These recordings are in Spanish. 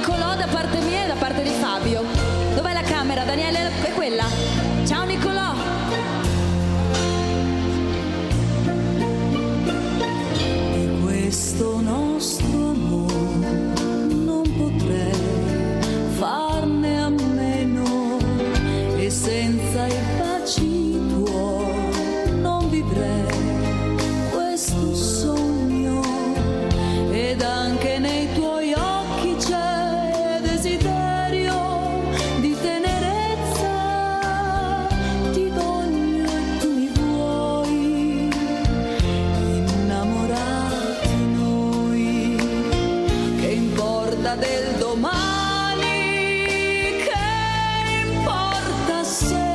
colò da parte mia puerta del domal y qué importa se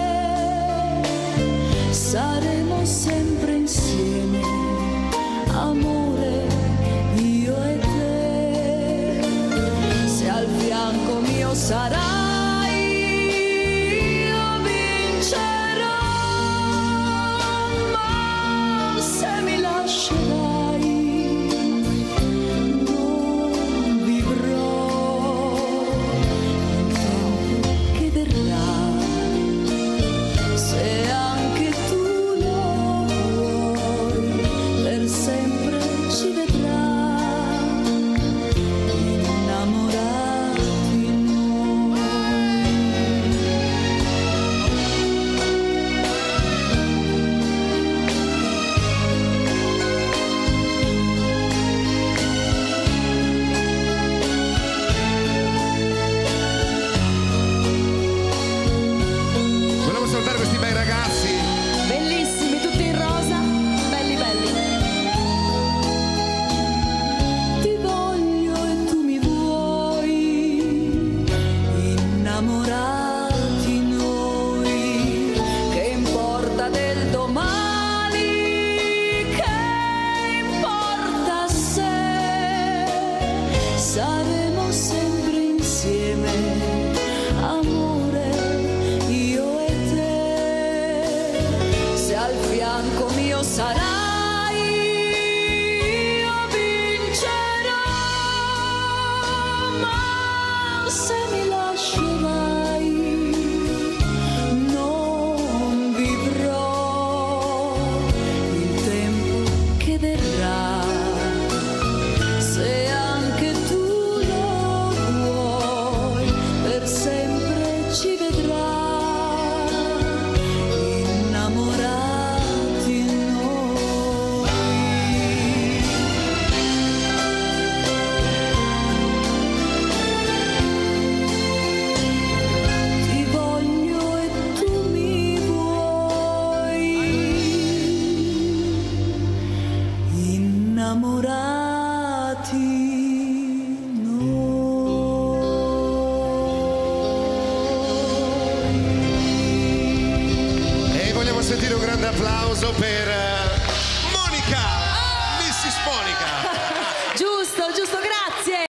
saremo sempre insieme amore io e te. Se al fianco mio sarai Sarai, o vincerá, mas se innamorati noi. E vogliamo sentire un grande applauso per eh, Monica, Mrs. Monica.